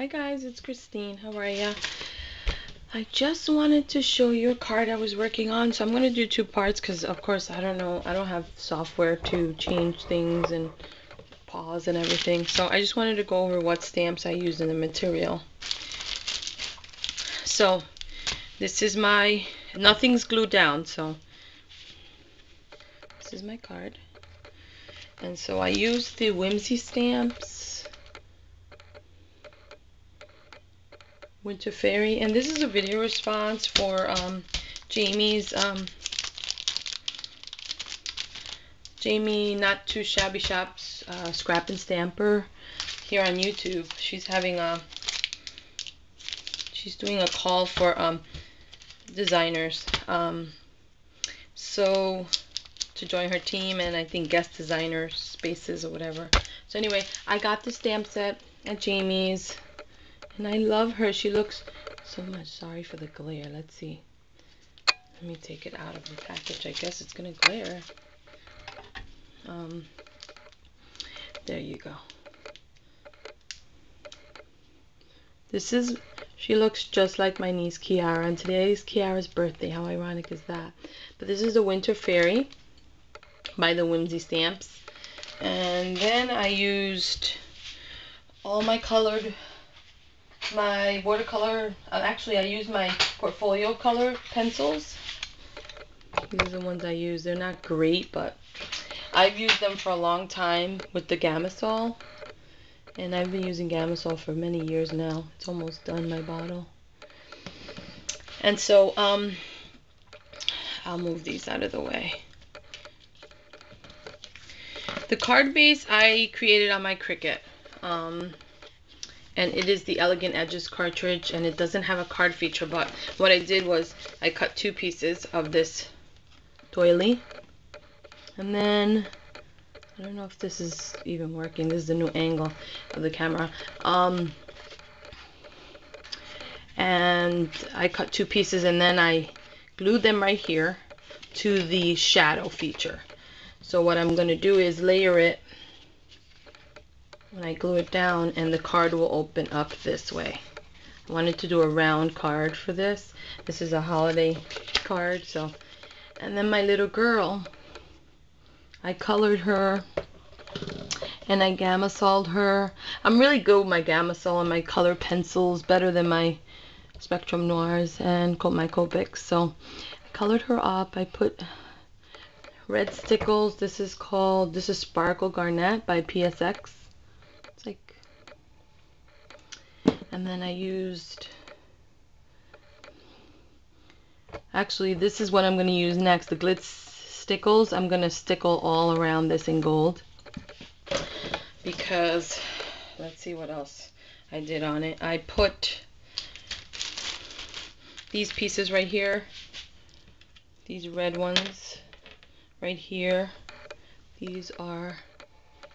Hi guys, it's Christine. How are ya? I just wanted to show you a card I was working on. So I'm going to do two parts because of course I don't know, I don't have software to change things and pause and everything. So I just wanted to go over what stamps I use in the material. So this is my, nothing's glued down, so this is my card. And so I use the Whimsy stamps, Winter Fairy, and this is a video response for um, Jamie's, um, Jamie Not Too Shabby Shop's uh, ScrappinStamper here on YouTube. She's having a, she's doing a call for um, designers. Um, so to join her team and I think guest designer spaces or whatever. So anyway, I got the stamp set at Jamie's and I love her. She looks so much. Sorry for the glare. Let's see. Let me take it out of the package. I guess it's going to glare. Um, there you go. This is, she looks just like my niece Kiara. And today is Kiara's birthday. How ironic is that? But this is the Winter Fairy by the Whimsy Stamps. And then I used all my colored, my watercolor, uh, actually I use my portfolio color pencils. These are the ones I use. They're not great, but I've used them for a long time with the Gamsol. And I've been using Gamsol for many years now. It's almost done, my bottle. And so, um, I'll move these out of the way. The card base I created on my Cricut. Um, and it is the Elegant Edges cartridge and it doesn't have a card feature but what I did was I cut two pieces of this doily. And then I don't know if this is even working. This is the new angle of the camera. Um, and I cut two pieces and then I glued them right here to the shadow feature. So what I'm going to do is layer it when I glue it down and the card will open up this way. I wanted to do a round card for this. This is a holiday card. so. And then my little girl, I colored her and I Gamasoled her. I'm really good with my Gamasol and my color pencils, better than my Spectrum Noirs and my Copics. So I colored her up. I put red stickles. This is called, this is Sparkle Garnet by PSX. It's like, and then I used, actually this is what I'm going to use next. The Glitz Stickles, I'm going to stickle all around this in gold. Because, let's see what else I did on it. I put these pieces right here, these red ones, right here. These are,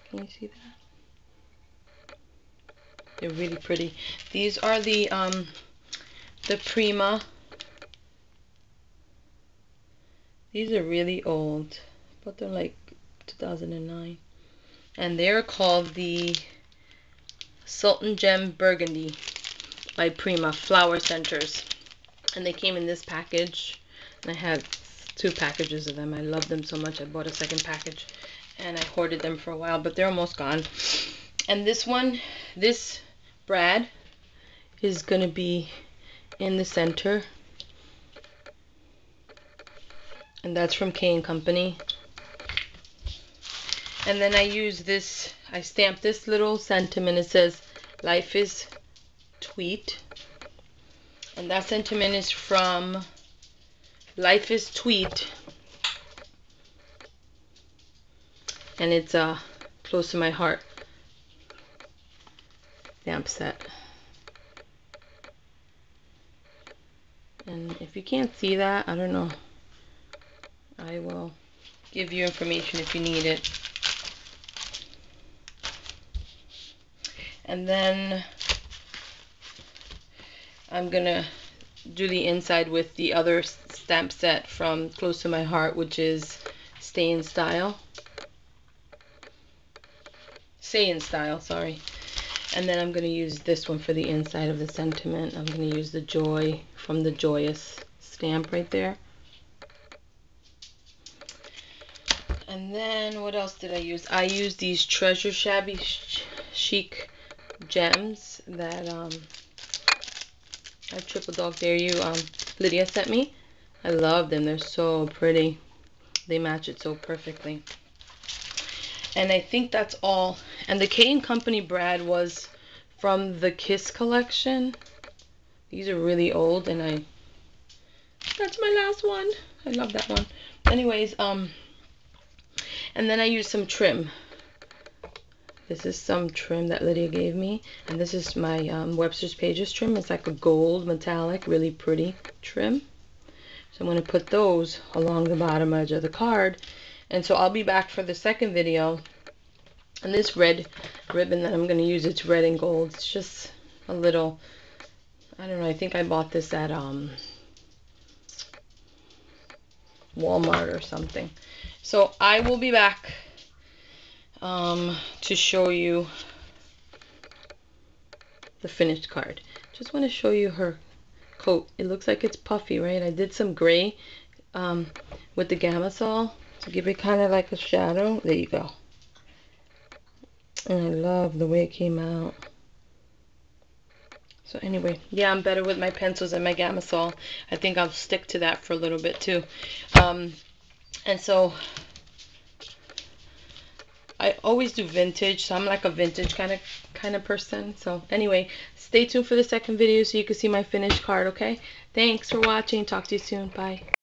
can you see that? They're really pretty. These are the, um, the Prima. These are really old, but they're like 2009. And they're called the Sultan Gem Burgundy by Prima Flower Centers. And they came in this package. And I had two packages of them. I love them so much. I bought a second package and I hoarded them for a while, but they're almost gone. And this one, this brad is going to be in the center. And that's from K & Company. And then I use this, I stamp this little sentiment. It says, life is tweet. And that sentiment is from Life is Tweet. And it's uh, close to my heart stamp set. And if you can't see that, I don't know. I will give you information if you need it. And then I'm gonna do the inside with the other stamp set from Close to My Heart, which is Stay in Style. Stay in Style, sorry. And then I'm going to use this one for the inside of the sentiment. I'm going to use the joy from the joyous stamp right there. And then what else did I use? I used these Treasure Shabby Chic gems that um, I triple dog dare you um, Lydia sent me. I love them. They're so pretty. They match it so perfectly. And I think that's all. And the K & Company Brad was from the Kiss collection. These are really old and I that's my last one. I love that one. Anyways, um and then I used some trim. This is some trim that Lydia gave me. And this is my um, Webster's Pages trim. It's like a gold metallic, really pretty trim. So I'm going to put those along the bottom edge of the card. And so I'll be back for the second video. And this red ribbon that I'm going to use, it's red and gold. It's just a little, I don't know, I think I bought this at um, Walmart or something. So I will be back um, to show you the finished card. Just want to show you her coat. It looks like it's puffy, right? I did some gray um, with the Gamsol to give it kind of like a shadow. There you go. And I love the way it came out. So anyway, yeah, I'm better with my pencils and my Gamsol. I think I'll stick to that for a little bit too. Um, and so I always do vintage, so I'm like a vintage kind of kind of person. So anyway, stay tuned for the second video so you can see my finished card, okay? Thanks for watching. Talk to you soon. Bye.